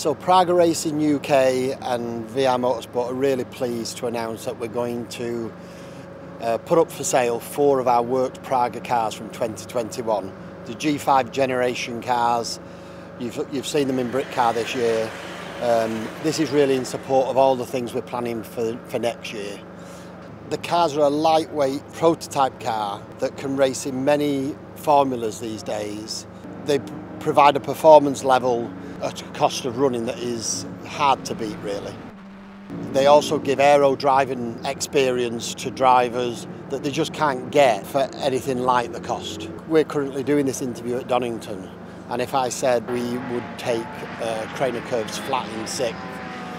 So Praga Racing UK and VR Motorsport are really pleased to announce that we're going to uh, put up for sale four of our worked Praga cars from 2021. The G5 generation cars, you've, you've seen them in Britcar this year. Um, this is really in support of all the things we're planning for, for next year. The cars are a lightweight prototype car that can race in many formulas these days. They provide a performance level a cost of running that is hard to beat really. They also give aero driving experience to drivers that they just can't get for anything like the cost. We're currently doing this interview at Donington and if I said we would take uh, Craner Curves flat in sixth,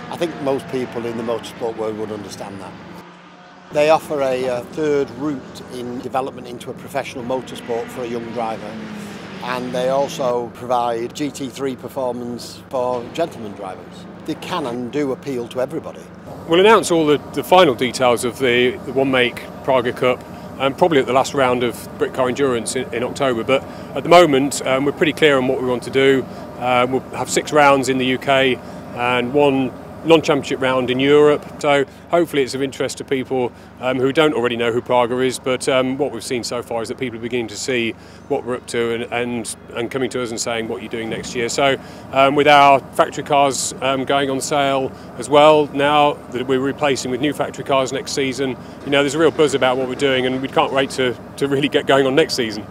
I think most people in the motorsport world would understand that. They offer a, a third route in development into a professional motorsport for a young driver and they also provide GT3 performance for gentleman drivers. They can and do appeal to everybody. We'll announce all the, the final details of the, the one make Praga Cup um, probably at the last round of Britcar Endurance in, in October. But at the moment, um, we're pretty clear on what we want to do. Uh, we'll have six rounds in the UK and one non-championship round in Europe. So hopefully it's of interest to people um, who don't already know who Praga is. But um, what we've seen so far is that people are beginning to see what we're up to and and, and coming to us and saying what you're doing next year. So um, with our factory cars um, going on sale as well now that we're replacing with new factory cars next season, you know there's a real buzz about what we're doing and we can't wait to, to really get going on next season.